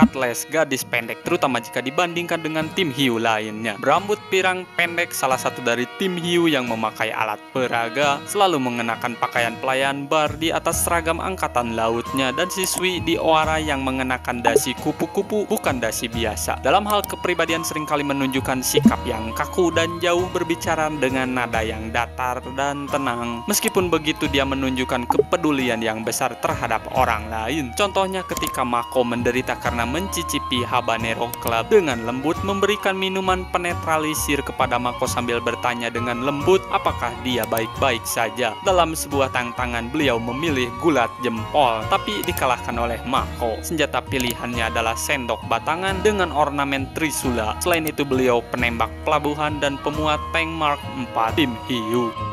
cutlass gadis pendek, terutama jika dibandingkan dengan tim hiu lainnya. Berambut pirang pendek, salah satu dari tim hiu yang memakai alat peraga, selalu mengenakan pakaian pelayan bar di atas seragam angkatan lautnya dan siswi di Oara yang mengenakan dasi kupu-kupu bukan dasi biasa. Dalam hal kepribadian sering kali menunjukkan sikap yang kaku dan jauh berbicara dengan nada yang datar dan tenang. Meskipun begitu dia menunjukkan kepedulian yang besar terhadap orang lain. Contohnya ketika Mako menderita karena mencicipi habanero club dengan lembut memberikan minuman penetralisir kepada Mako sambil bertanya dengan lembut apakah dia baik-baik saja. Dalam sebuah tantangan beliau memilih gulat jempol tapi dikalahkan oleh Mako. Senjata pilihannya adalah sendok batangan dengan ornamen trisula. Selain itu beliau penembak pelabuhan dan pemuat tank Mark 4 tim Hiu.